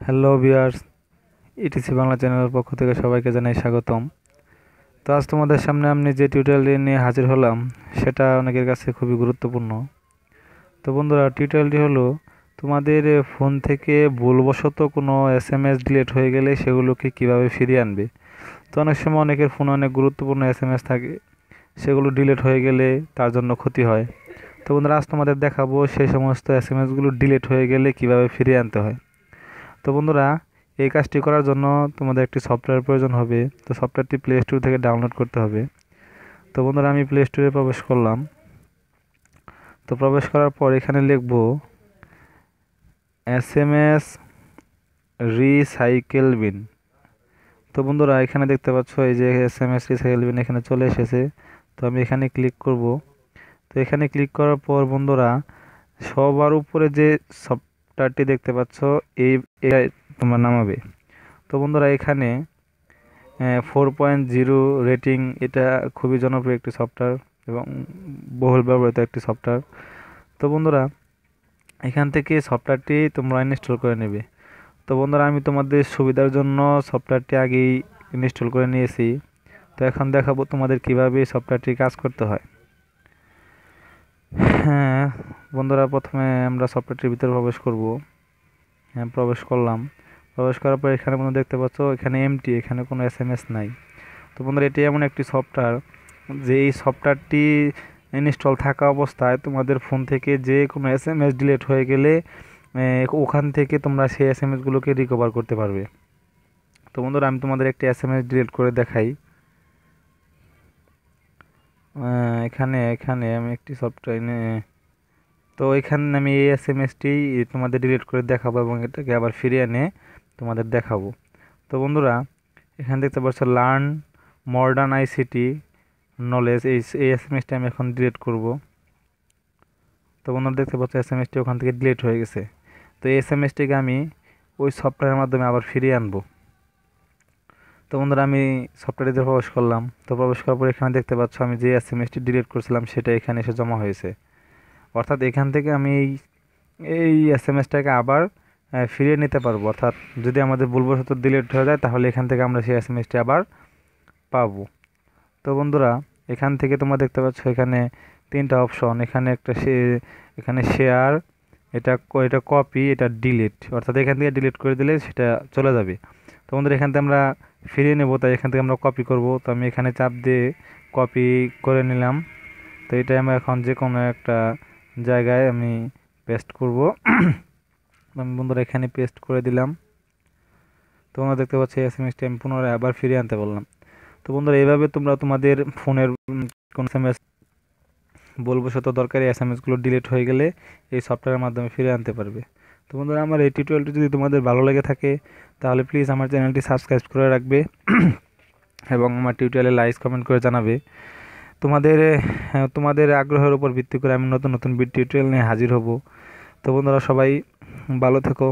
Hello viewers etc Bangla চ্যানেলের পক্ষ থেকে সবাইকে জানাই স্বাগতম। তো আজ তোমাদের সামনে আমি যে টিউটোরিয়ালটি নিয়ে হাজির হলাম, সেটা অনেকের কাছে খুবই গুরুত্বপূর্ণ। তো বন্ধুরা টিউটোরিয়ালটি হলো, তোমাদের ফোন থেকে ভুলবশত কোনো এস এম এস ডিলেট হয়ে গেলে সেগুলোকে কীভাবে ফিরিয়ে আনবে? তো অনেক সময় অনেকের ফোনে অনেক গুরুত্বপূর্ণ এস এম এস থাকে, সেগুলো ডিলেট হয়ে গেলে তার জন্য ক্ষতি হয়। তো বন্ধুরা, আজ তোমাদের দেখাবো সেই সমস্ত এস এম এসগুলো ডিলেট হয়ে গেলে কীভাবে ফিরিয়ে আনতে হয়। তো বন্ধুরা, এই কাজটি করার জন্য তোমাদের একটি সফটওয়্যার প্রয়োজন হবে। তো সফটওয়্যারটি প্লে স্টোর থেকে ডাউনলোড করতে হবে। তো বন্ধুরা, আমি প্লে স্টোরে প্রবেশ করলাম। তো প্রবেশ করার পর এখানে লিখব S M S recycle bin তো বন্ধুরা, এখানে দেখতে পাচ্ছ এই যে S M S recycle bin এখানে চলে এসেছে। তো আমি এখানে ক্লিক করব। তো এখানে ক্লিক করার পর বন্ধুরা, সবার উপরে যে সব সফটওয়্যারটি দেখতে পাচ্ছ, এই তোমার নামাবে। তো বন্ধুরা, এখানে ফোর পয়েন্ট জিরো রেটিং এটা খুবই জনপ্রিয় একটি সফটওয়্যার এবং বহুল ব্যবহৃত একটি সফটওয়্যার তো বন্ধুরা, এখান থেকে সফটওয়্যারটি তোমরা ইনস্টল করে নেবে। তো বন্ধুরা, আমি তোমাদের সুবিধার জন্য সফটওয়্যারটি আগেই ইনস্টল করে নিয়েছি। তো এখন দেখাবো তোমাদের কীভাবে সফটওয়্যারটি কাজ করতে হয়। হ্যাঁ বন্ধুরা, প্রথমে আমরা সফটওয়্যারটির ভিতরে প্রবেশ করব। হ্যাঁ প্রবেশ করলাম। প্রবেশ করার পর এখানে বন্ধু দেখতে পাচ্ছ, এখানে এমটি এখানে কোনো এস এম এস নাই। তো বন্ধুরা, এটি এমন একটি সফটওয়্যার যে এই সফটওয়্যারটি ইনস্টল থাকা অবস্থায় তোমাদের ফোন থেকে যে কোনো এস এম এস ডিলেট হয়ে গেলে ওখান থেকে তোমরা সেই এস এম এসগুলোকে রিকভার করতে পারবে। তো বন্ধুরা, আমি তোমাদের একটি এস এম এস ডিলিট করে দেখাই। এখানে এখানে আমি একটি সফটওয়্যার তো এখানে আমি এই এস এম এসটি তোমাদের ডিলিট করে দেখাবো এবং এটাকে আবার ফিরিয়ে এনে তোমাদের দেখাবো। তো বন্ধুরা, এখানে দেখতে পাচ্ছ লার্ন মডার্ন আইসিটি নলেজ এই এই এস এম এসটি আমি এখন ডিলিট করব। তো বন্ধুরা, দেখতে পাচ্ছ এস এম এসটি ওখান থেকে ডিলিট হয়ে গেছে। তো এই এস এম এসটিকে আমি ওই সফটওয়্যারের মাধ্যমে আবার ফিরিয়ে আনব। তো বন্ধুরা, আমি সফটওয়্যারে প্রবেশ করলাম, তো প্রবেশ করার পর এখানে দেখতে পাচ্ছ আমি যে এস এম এসটি ডিলিট করছিলাম সেটা এখানে এসে জমা হয়েছে। অর্থাৎ এখান থেকে আমি এই এই এস এম এসটাকে আবার ফিরিয়ে নিতে পারব। অর্থাৎ যদি আমাদের ভুলবশত ডিলিট হয়ে যায়, তাহলে এখান থেকে আমরা সেই এস এম এসটি আবার পাবো। তো বন্ধুরা, এখান থেকে তোমরা দেখতে পাচ্ছ এখানে তিনটা অপশন এখানে একটা সে, এখানে শেয়ার এটা এটা কপি এটা ডিলিট অর্থাৎ এখান থেকে ডিলিট করে দিলে সেটা চলে যাবে। তো বন্ধুরা, এখান থেকে আমরা ফিরিয়ে নেব, তাই এখান থেকে আমরা কপি করব। তো আমি এখানে চাপ দিয়ে কপি করে নিলাম। তো এটা আমরা এখন যে কোনো একটা জায়গায় আমি পেস্ট করব। আমি বন্ধুরা এখানে পেস্ট করে দিলাম। তোমরা দেখতে পাচ্ছি এস এম এসটি আমি পুনরায় আবার ফিরিয়ে আনতে বললাম। তো বন্ধুরা, এইভাবে তোমরা তোমাদের ফোনের কোন এস এম এস বলবশত দরকারি এস এম এসগুলো ডিলিট হয়ে গেলে এই সফটওয়্যারের মাধ্যমে ফিরে আনতে পারবে। তো বন্ধুরা, আমার এই টিউটোরিয়ালটি যদি তোমাদের ভালো লেগে থাকে, তাহলে প্লিজ আমার চ্যানেলটি সাবস্ক্রাইব করে রাখবে। এবং আমার টিউটোরিয়ালে লাইক কমেন্ট করে জানাবে। তোমাদের তোমাদের আগ্রহের উপর ভিত্তি করে আমি নতুন নতুন টিউটোরিয়াল নিয়ে হাজির হব। তো বন্ধুরা সবাই ভালো থেকো।